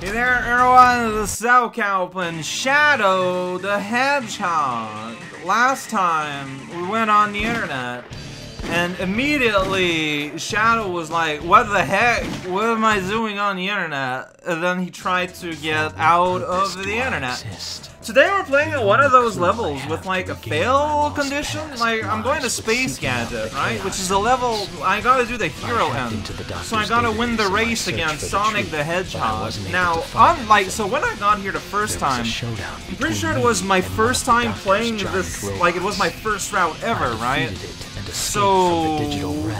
Hey there, everyone, this is raocow in Shadow the Hedgehog. Last time, we went on the internet, and immediately Shadow was like, what the heck, what am I doing on the internet? And then he tried to get out of the internet. Today we're playing one of those levels with like a fail condition. Like I'm going to Space Gadget, right? Which is a level I gotta do the hero end. So I gotta win the race against Sonic the Hedgehog. Now, unlike so when I got here the first time, I'm pretty sure it was my first time playing this. Like it was my first route ever, right? So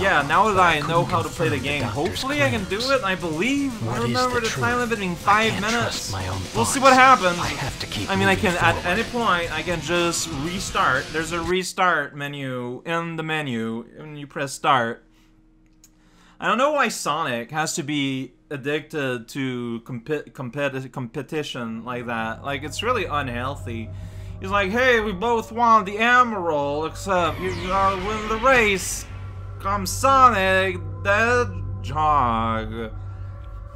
yeah, now that I know how to play the game, hopefully I can do it. I believe I remember the time limit being five minutes. We'll see what happens. I have to keep. I mean, I can at any point I can just restart. There's a restart menu in the menu, and you press start. I don't know why Sonic has to be addicted to competi competition like that. Like it's really unhealthy. He's like, hey, we both want the emerald, except you gotta win the race. I'm Sonic the Hedgehog.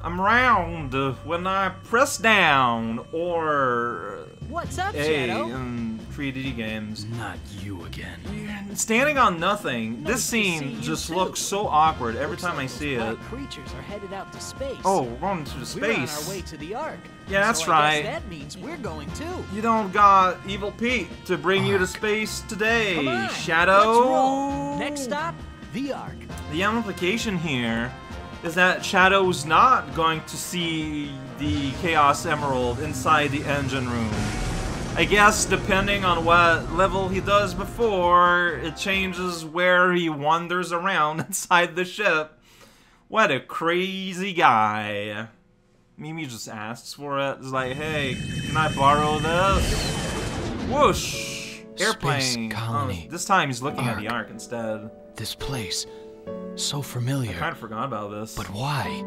I'm round when I press down, or What's up, A Shadow? in 3D games. Not you again. Standing on nothing. Nice This scene just too. looks so awkward every time I see it. creatures are headed out to space. Oh, we're going to the we're on our space. way to the Ark. Yeah, that's so right. That means we're going too. You don't got Evil Pete to bring you to space today, Come on, Shadow. Next stop, the Ark. The implication here is that Shadow's not going to see the Chaos Emerald inside the engine room. I guess depending on what level he does before, it changes where he wanders around inside the ship. What a crazy guy. Mimi just asks for it. It's like, hey, can I borrow this? Whoosh! Airplane. Oh, colony. Oh, this time he's looking at the Ark. arc instead. This place. So familiar. I kind of forgot about this. But why?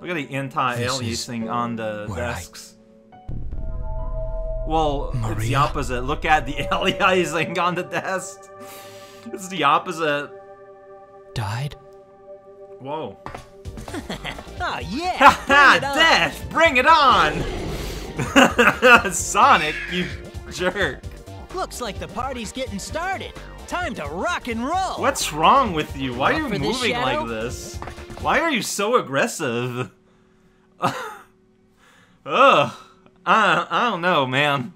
Look at the anti-aliasing on the desks. I- desks. Well, it's the opposite. Look at the aliasing on the desk. It's the opposite. Died? Whoa. Oh yeah. Ha bring it on. Death! Bring it on! Sonic, you jerk. Looks like the party's getting started. Time to rock and roll. What's wrong with you? Why are you for this, moving like this? Why are you so aggressive? Ugh. I, I don't know, man.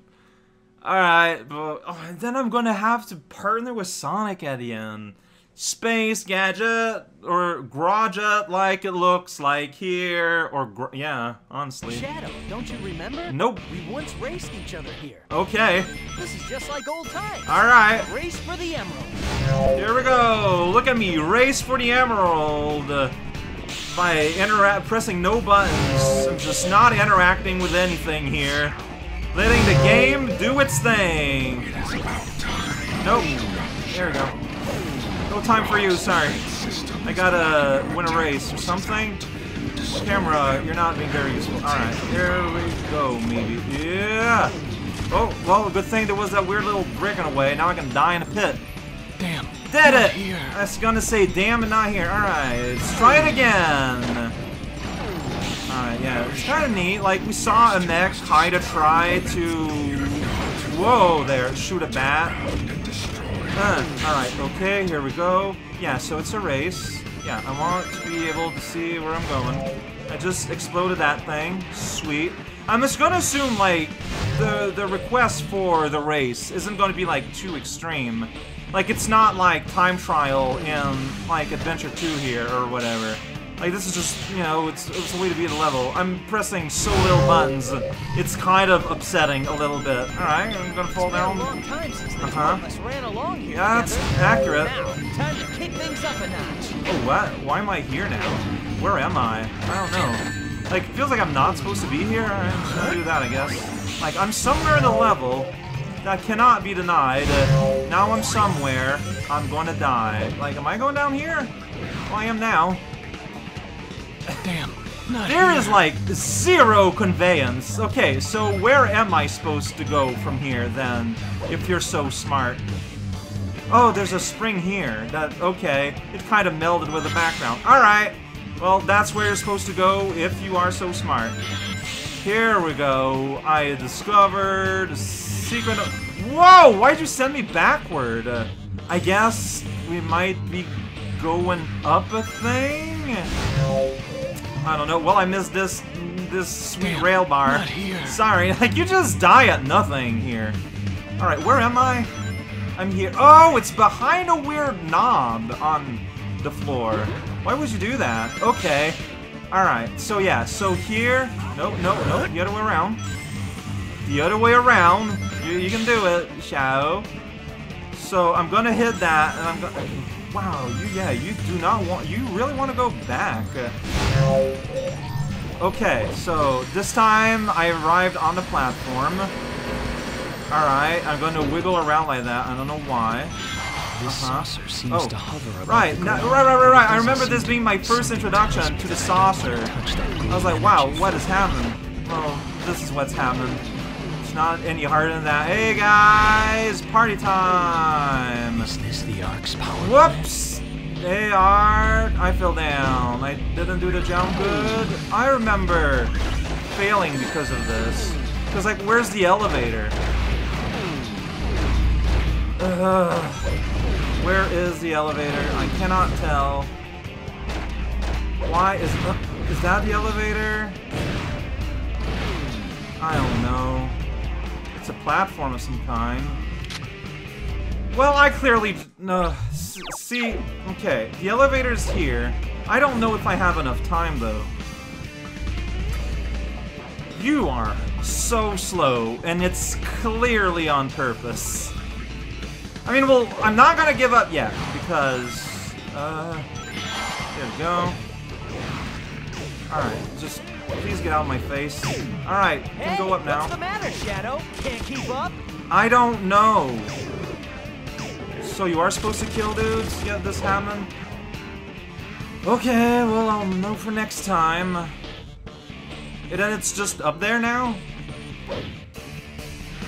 Alright, but oh, then I'm gonna have to partner with Sonic at the end. Space Gadget, or Grodget, like it looks like here, or gr- yeah, honestly. Shadow, don't you remember? Nope. We once raced each other here. Okay, This is just like old times. alright. Race for the emerald. Here we go. Look at me, race for the emerald. By intera- pressing no buttons, I'm just not interacting with anything here. Letting the game do its thing. Nope. There we go. No time for you, sorry. I gotta win a race or something. Camera, you're not being very useful. Alright, here we go, maybe. Yeah! Oh, well, good thing there was that weird little brick in the way. Now I can die in a pit. Damn. Did it! Here. I was gonna say damn and not here. Alright, let's try it again. Alright, yeah, it's kind of neat. Like, we saw a mech kind of try to... Whoa, there, shoot a bat. Uh, Alright, okay, here we go. Yeah, so it's a race. Yeah, I want to be able to see where I'm going. I just exploded that thing. Sweet. I'm just gonna assume, like, the, the request for the race isn't gonna be, like, too extreme. Like, it's not like time trial in, like, Adventure 2 here or whatever. Like, this is just, you know, it's, it's a way to beat the level. I'm pressing so little buttons, it's kind of upsetting a little bit. Alright, I'm gonna fall a down. long time since the two Uh-huh. ran along here Yeah, that's accurate. Now, time to kick things up a notch. Oh, what? Why am I here now? Where am I? I don't know. Like, it feels like I'm not supposed to be here. I'm just gonna do that, I guess. Like, I'm somewhere in the level that cannot be denied. Uh, now I'm somewhere. I'm gonna die. Like, am I going down here? Well, I am now. Damn. Not There here. is like zero conveyance. Okay, so where am I supposed to go from here then, if you're so smart? Oh, there's a spring here. That okay. It kind of melded with the background. All right. Well, that's where you're supposed to go if you are so smart. Here we go. I discovered a secret. Of Whoa! Why'd you send me backward? Uh, I guess we might be going up a thing. I don't know. Well, I missed this this sweet Damn, rail bar. Sorry, like you just die at nothing here. All right, where am I? I'm here. Oh, it's behind a weird knob on the floor. Why would you do that? Okay. All right. So yeah. So here. No, no, no. The other way around. The other way around. You, you can do it, Shadow. So I'm gonna hit that, and I'm gonna. Wow. You yeah. You do not want. You really want to go back. Okay. So this time I arrived on the platform. All right. I'm gonna wiggle around like that. I don't know why. This Uh-huh. saucer seems Oh, to hover above Right, the no, ground. right, right, right, right. I remember this being my first introduction to the saucer. I was like, wow, what is happening? Well, this is what's happened. It's not any harder than that. Hey guys, party time! Is this the Ark's power? Whoops! They are. I fell down. I didn't do the jump good. I remember failing because of this. Because, like, where's the elevator? Ugh. Where is the elevator? I cannot tell. Why is uh, is that the elevator? I don't know. It's a platform of some kind. Well, I clearly no. s- See, okay, the elevator's here. I don't know if I have enough time though. You are so slow, and it's clearly on purpose. I mean, well, I'm not gonna give up yet because, uh, there we go. All right, just please get out of my face. All right, you can go up now. what's the matter, Shadow? Can't keep up? I don't know. So you are supposed to kill dudes get this happening? Okay, well I'll know for next time. And then it's just up there now?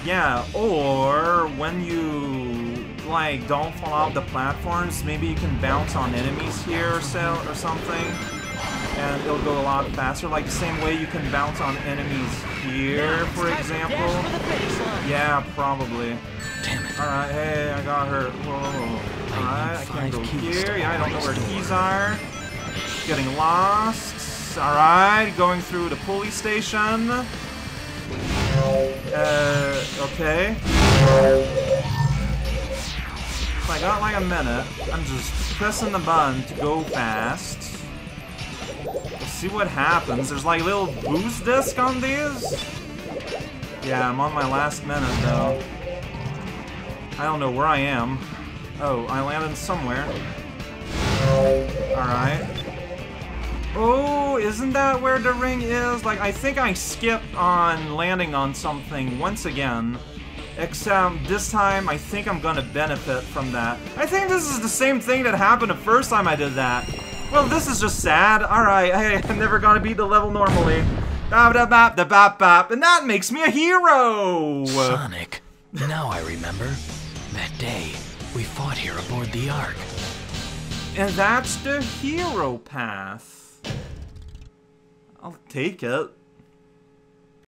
Yeah, or when you like don't fall off the platforms, maybe you can bounce on enemies here or so or something. And it'll go a lot faster, like the same way you can bounce on enemies here, for example. dash for the finish line. Yeah, probably. Damn it. Alright, hey, I got hurt. Whoa, whoa, whoa. I Alright, need I five can't go keys here. Yeah, I don't know where keys are. Getting lost. Alright, going through the pulley station. Uh, okay. I got like a minute. I'm just pressing the button to go fast. See what happens. There's like a little boost disc on these. Yeah, I'm on my last minute though. I don't know where I am. Oh, I landed somewhere. Alright. Oh, isn't that where the ring is? Like, I think I skipped on landing on something once again. Except this time, I think I'm gonna benefit from that. I think this is the same thing that happened the first time I did that. Well, this is just sad. Alright, hey, I'm never gonna beat the level normally. Bop, da, bop, da, bop, bop, and that makes me a hero! Sonic. Now I remember. That day, we fought here aboard the Ark. And that's the hero path. I'll take it.